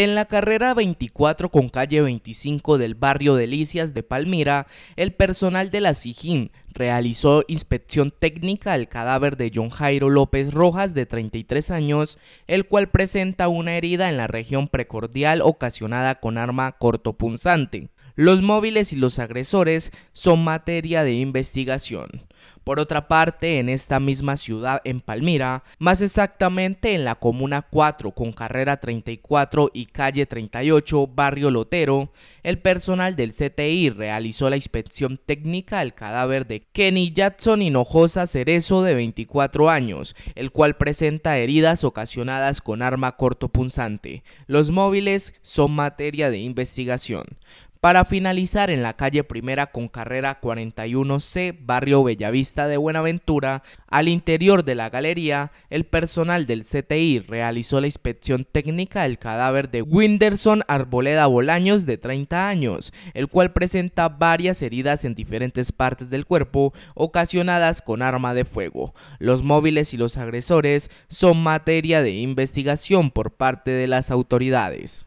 En la carrera 24 con calle 25 del barrio Delicias de Palmira, el personal de la SIGIN realizó inspección técnica al cadáver de John Jairo López Rojas de 33 años, el cual presenta una herida en la región precordial ocasionada con arma cortopunzante. Los móviles y los agresores son materia de investigación. Por otra parte, en esta misma ciudad, en Palmira, más exactamente en la Comuna 4 con carrera 34 y calle 38, barrio Lotero, el personal del CTI realizó la inspección técnica al cadáver de Kenny Jackson Hinojosa Cerezo de 24 años, el cual presenta heridas ocasionadas con arma cortopunzante. Los móviles son materia de investigación. Para finalizar en la calle Primera con carrera 41C, barrio Bellavista de Buenaventura, al interior de la galería, el personal del CTI realizó la inspección técnica del cadáver de Winderson Arboleda Bolaños de 30 años, el cual presenta varias heridas en diferentes partes del cuerpo ocasionadas con arma de fuego. Los móviles y los agresores son materia de investigación por parte de las autoridades.